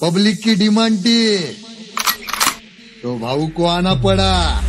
Public की demand थी। तो भाऊ को आना पड़ा।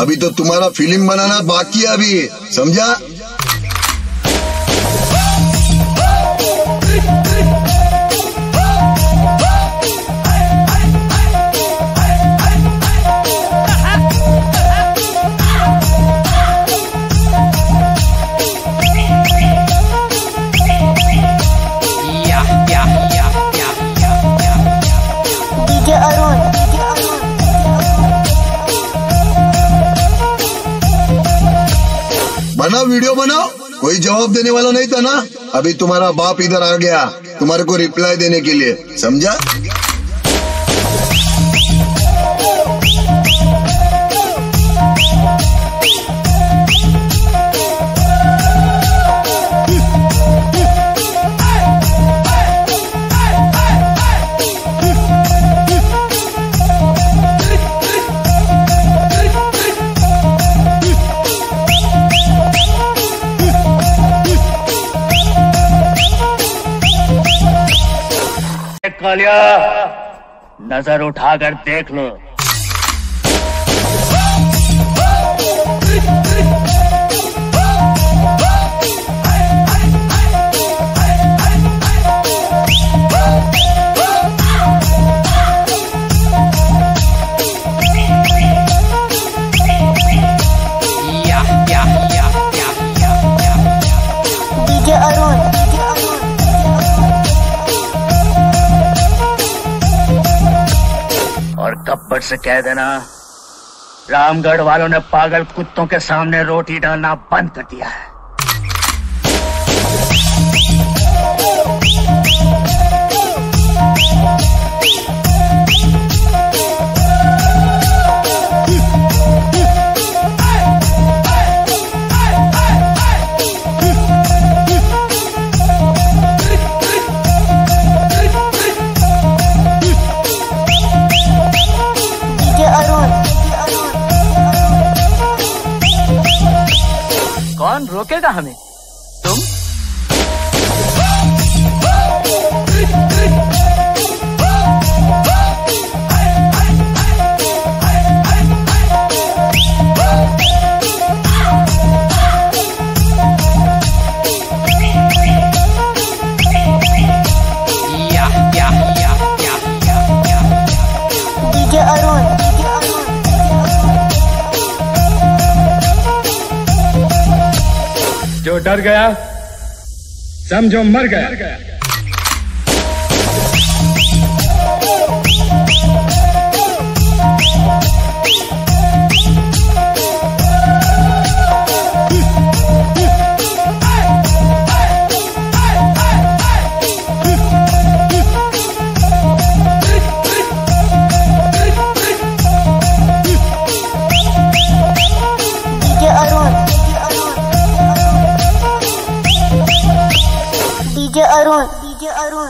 अभी तो तुम्हारा फ़िल्म बनाना बाकी है अभी समझा? बनाओ, वीडियो बनाओ। कोई जवाब देने वाला नहीं था ना? अभी तुम्हारा बाप इधर आ गया, तुम्हारे को रिप्लाई देने के लिए। समझा? कालिया नज़र उठाकर देख लो। और से कह देना? रामगढ़ वालों ने पागल कुत्तों के सामने रोटी डालना बंद कर दिया है। कौन रोकेगा हमें। जो डर गया समझो मर गया। DJ Arun DJ Arun.